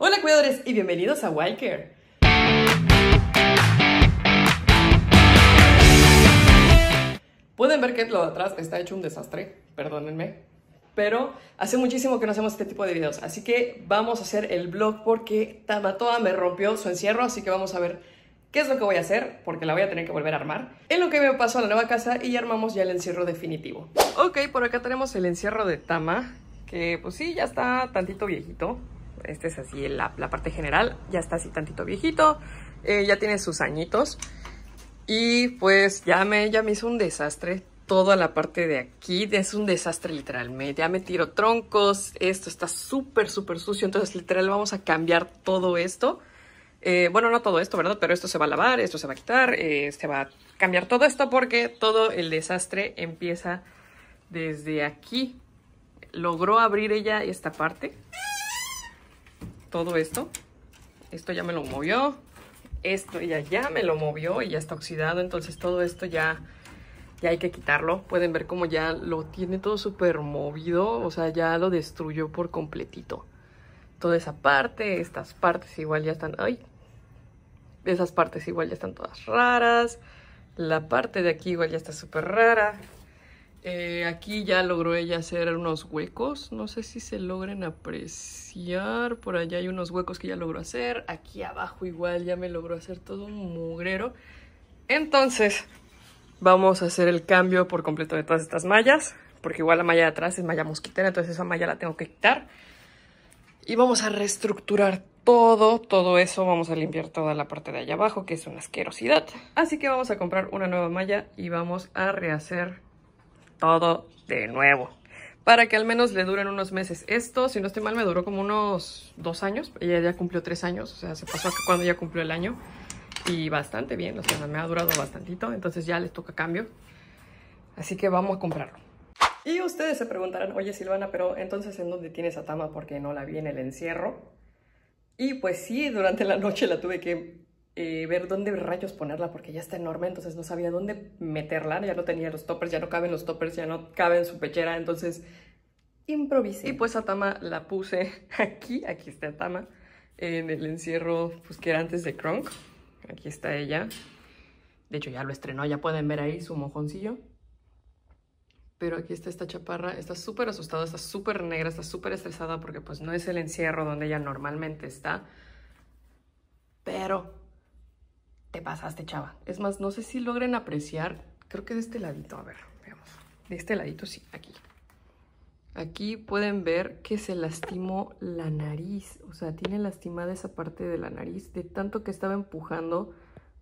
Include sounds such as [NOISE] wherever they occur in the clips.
Hola cuidadores y bienvenidos a Wildcare. Pueden ver que lo de atrás está hecho un desastre, perdónenme, pero hace muchísimo que no hacemos este tipo de videos, así que vamos a hacer el vlog porque Tamatoa me rompió su encierro, así que vamos a ver qué es lo que voy a hacer, porque la voy a tener que volver a armar. En lo que me paso a la nueva casa y armamos ya el encierro definitivo. Ok, por acá tenemos el encierro de Tama, que pues sí, ya está tantito viejito. Este es así la, parte general, ya está así tantito viejito, eh, ya tiene sus añitos. Y pues ya me, ya me hizo un desastre. Toda la parte de aquí es un desastre literalmente. Ya me tiro troncos. Esto está súper, súper sucio. Entonces literal vamos a cambiar todo esto. Eh, bueno, no todo esto, ¿verdad? Pero esto se va a lavar, esto se va a quitar. Eh, se va a cambiar todo esto porque todo el desastre empieza desde aquí. Logró abrir ella esta parte. Todo esto. Esto ya me lo movió esto ya, ya me lo movió y ya está oxidado, entonces todo esto ya, ya hay que quitarlo. Pueden ver cómo ya lo tiene todo súper movido, o sea, ya lo destruyó por completito. Toda esa parte, estas partes igual ya están, ay, esas partes igual ya están todas raras. La parte de aquí igual ya está súper rara. Eh, aquí ya logró ella hacer unos huecos. No sé si se logren apreciar. Por allá hay unos huecos que ya logró hacer. Aquí abajo igual ya me logró hacer todo un mugrero. Entonces, vamos a hacer el cambio por completo de todas estas mallas. Porque igual la malla de atrás es malla mosquitera. Entonces esa malla la tengo que quitar. Y vamos a reestructurar todo, todo eso. Vamos a limpiar toda la parte de allá abajo, que es una asquerosidad. Así que vamos a comprar una nueva malla y vamos a rehacer todo de nuevo. Para que al menos le duren unos meses. Esto, si no estoy mal, me duró como unos dos años. Ella ya cumplió tres años, o sea, se pasó cuando ya cumplió el año. Y bastante bien, o sea, me ha durado bastantito. Entonces ya les toca cambio. Así que vamos a comprarlo. Y ustedes se preguntarán, oye Silvana, pero entonces ¿en dónde tienes a Tama? Porque no la vi en el encierro. Y pues sí, durante la noche la tuve que eh, ver dónde rayos ponerla porque ya está enorme, entonces no sabía dónde meterla, ya no tenía los toppers, ya no caben los toppers, ya no cabe en su pechera, entonces improvisé. Y pues a Tama la puse [LAUGHS] aquí, aquí está Tama, en el encierro pues que era antes de Kronk, aquí está ella. De hecho ya lo estrenó, ya pueden ver ahí su mojoncillo. Pero aquí está esta chaparra, está súper asustada, está súper negra, está súper estresada porque pues no es el encierro donde ella normalmente está. Pero te pasaste, chava. Es más, no sé si logren apreciar, creo que de este ladito, a ver, veamos. De este ladito, sí, aquí. Aquí pueden ver que se lastimó la nariz, o sea, tiene lastimada esa parte de la nariz de tanto que estaba empujando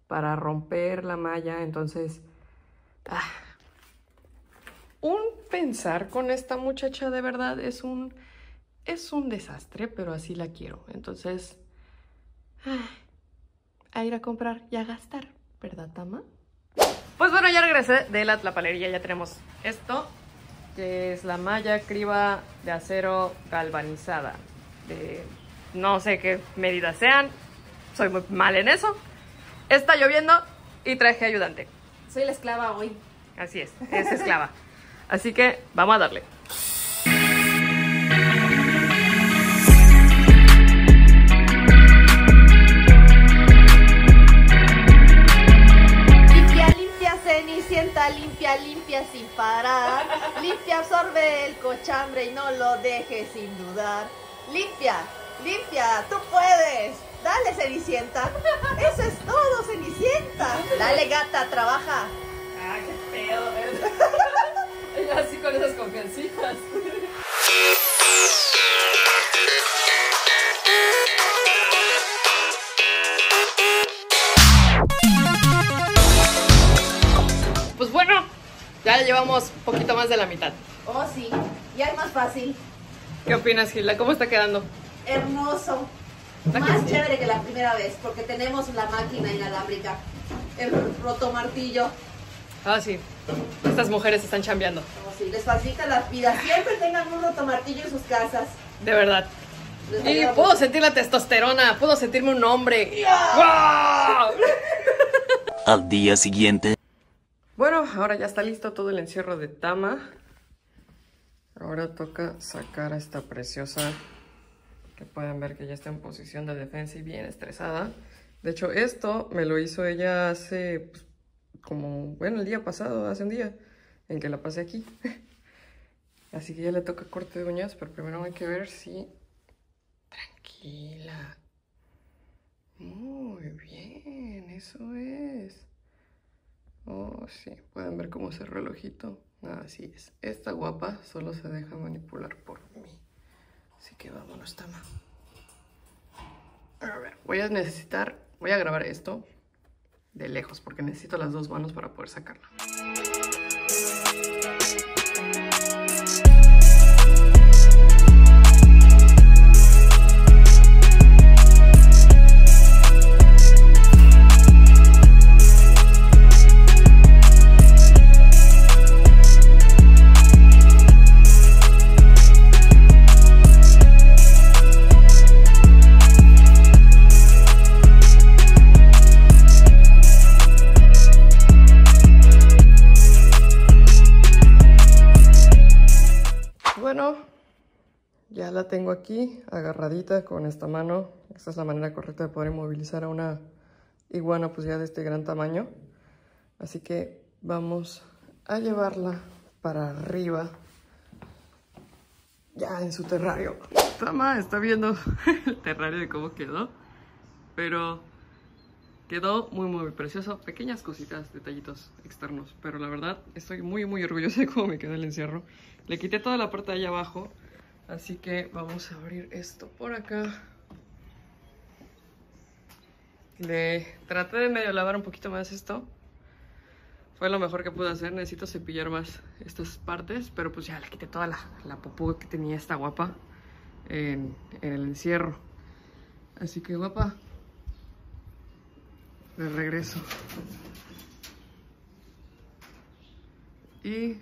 para romper la malla, entonces... Ah, un pensar con esta muchacha de verdad es un... Es un desastre, pero así la quiero. Entonces... Ah, a ir a comprar y a gastar, ¿verdad, Tama? Pues bueno, ya regresé de la tlapalería, ya tenemos esto, que es la malla criba de acero galvanizada. De no sé qué medidas sean, soy muy mal en eso. Está lloviendo y traje ayudante. Soy la esclava hoy. Así es, es esclava. Así que vamos a darle. Absorbe el cochambre y no lo dejes sin dudar. Limpia, limpia, tú puedes. Dale, Cenicienta. Eso es todo, Cenicienta. Dale, gata, trabaja. Ah, qué feo. Ella [LAUGHS] así con esas confiancitas. Pues bueno, ya llevamos un poquito más de la mitad. Oh, sí. Ya es más fácil. ¿Qué opinas, Gilda? ¿Cómo está quedando? Hermoso. Más chévere que la primera vez, porque tenemos la máquina inalámbrica, el rotomartillo. Ah, sí. Estas mujeres están chambeando. Oh, sí. Les facilita la vida. Siempre tengan un rotomartillo en sus casas. De verdad. y puedo sentir la testosterona, puedo sentirme un hombre. Al día siguiente. Bueno, ahora ya está listo todo el encierro de Tama. Ahora toca sacar a esta preciosa Que pueden ver que ya está en posición de defensa y bien estresada. De hecho, esto me lo hizo ella hace pues, como, bueno, el día pasado, hace un día, en que la pasé aquí. [LAUGHS] Así que ya le toca corte de uñas, pero primero hay que ver si... Tranquila. Muy bien, eso es. Oh, sí, pueden ver cómo cerró el ojito. Así es. Esta guapa solo se deja manipular por mí. Así que vámonos, Tama. A ver, voy a necesitar, voy a grabar esto de lejos porque necesito las dos manos para poder sacarla. Ya la tengo aquí agarradita con esta mano. Esta es la manera correcta de poder movilizar a una iguana pues ya de este gran tamaño. Así que vamos a llevarla para arriba. Ya en su terrario. Tama está viendo [LAUGHS] el terrario de cómo quedó. Pero quedó muy muy precioso. Pequeñas cositas, detallitos externos. Pero la verdad estoy muy muy orgullosa de cómo me quedó el encierro. Le quité toda la parte de allá abajo. Así que vamos a abrir esto por acá. Le traté de medio lavar un poquito más esto. Fue lo mejor que pude hacer. Necesito cepillar más estas partes. Pero pues ya le quité toda la, la que tenía esta guapa en, en el encierro. Así que guapa. De regreso. Y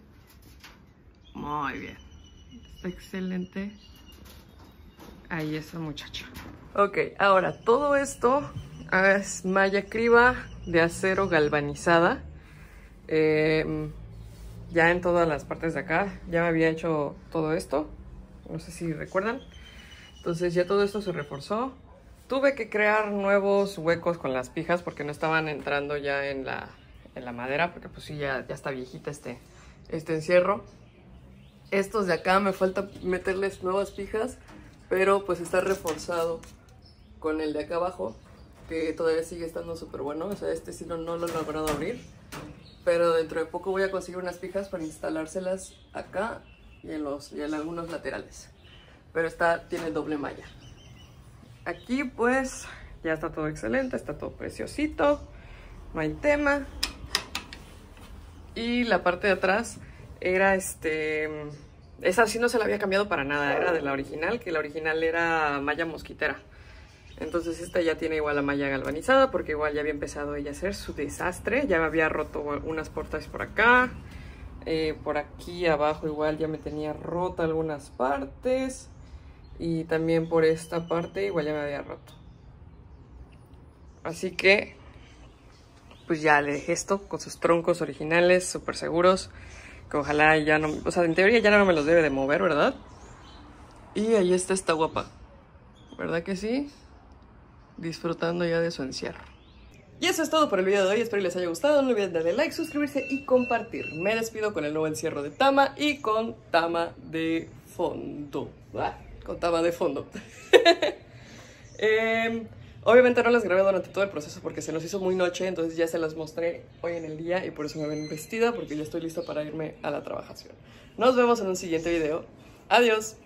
muy bien. Está excelente. Ahí esa muchacha. Ok, ahora todo esto es malla criba de acero galvanizada. Eh, ya en todas las partes de acá. Ya me había hecho todo esto. No sé si recuerdan. Entonces ya todo esto se reforzó. Tuve que crear nuevos huecos con las pijas porque no estaban entrando ya en la, en la madera. Porque pues sí, ya, ya está viejita este, este encierro. Estos de acá me falta meterles nuevas pijas, pero pues está reforzado con el de acá abajo, que todavía sigue estando súper bueno. O sea, este sí no, lo he logrado abrir, pero dentro de poco voy a conseguir unas pijas para instalárselas acá y en, los, y en algunos laterales. Pero esta tiene doble malla. Aquí pues ya está todo excelente, está todo preciosito, no hay tema. Y la parte de atrás era este... Esa sí no se la había cambiado para nada, era de la original, que la original era malla mosquitera. Entonces esta ya tiene igual la malla galvanizada porque igual ya había empezado ella a hacer su desastre. Ya me había roto unas puertas por acá. Eh, por aquí abajo igual ya me tenía rota algunas partes. Y también por esta parte igual ya me había roto. Así que pues ya le dejé esto con sus troncos originales, súper seguros. Ojalá ya no... O sea, en teoría ya no me los debe de mover, ¿verdad? Y ahí está esta guapa. ¿Verdad que sí? Disfrutando ya de su encierro. Y eso es todo por el video de hoy, espero que les haya gustado, no olviden darle like, suscribirse y compartir. Me despido con el nuevo encierro de Tama y con Tama de fondo. Con Tama de fondo. [LAUGHS] eh, obviamente no las grabé durante todo el proceso porque se nos hizo muy noche, entonces ya se las mostré hoy en el día y por eso me ven vestida porque ya estoy lista para irme a la trabajación. Nos vemos en un siguiente video. Adiós.